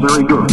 very good.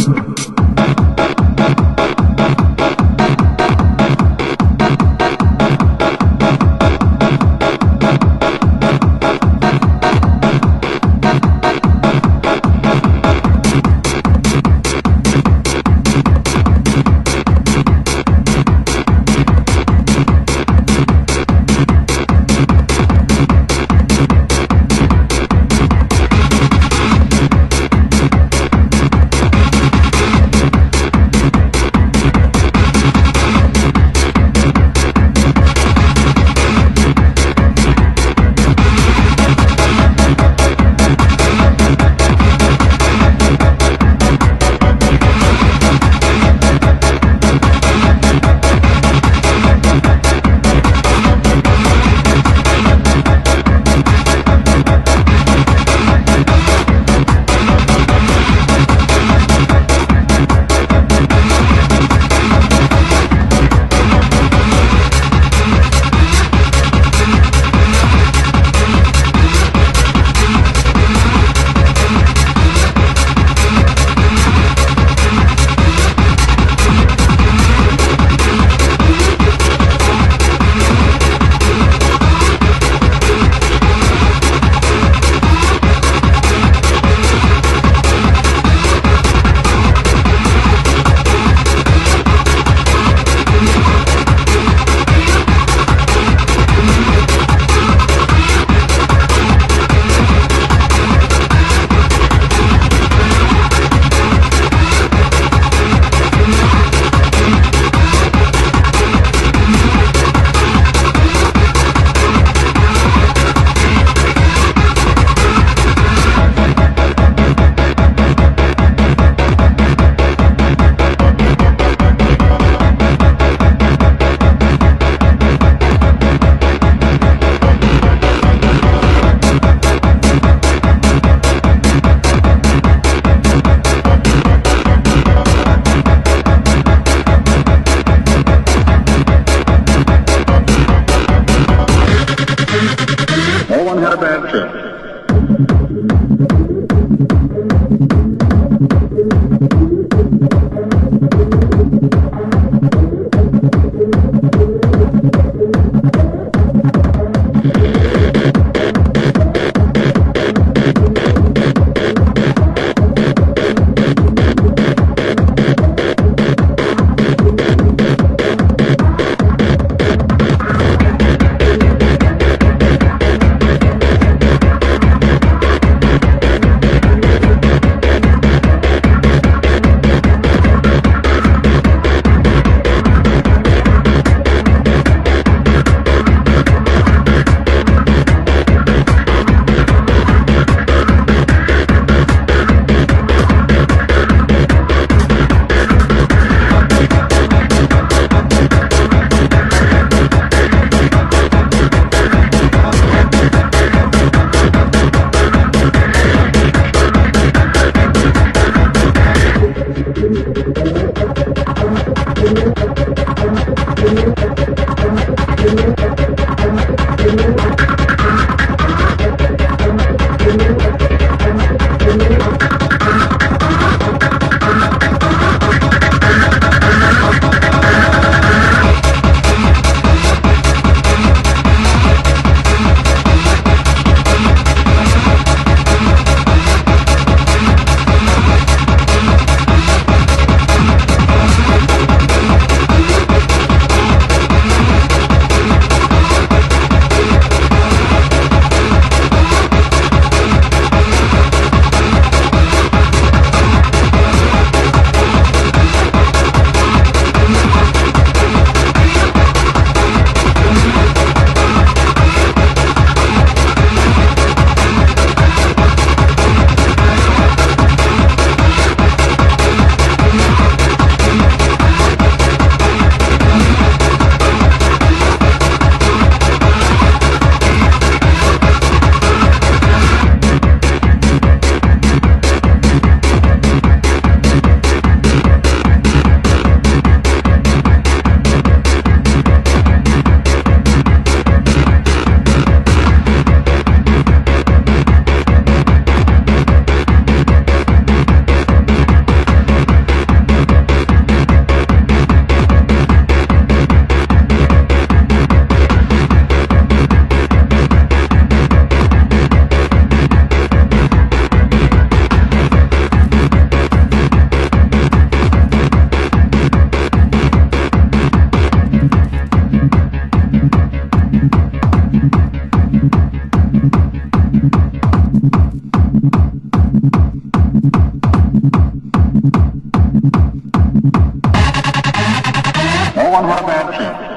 a bad chance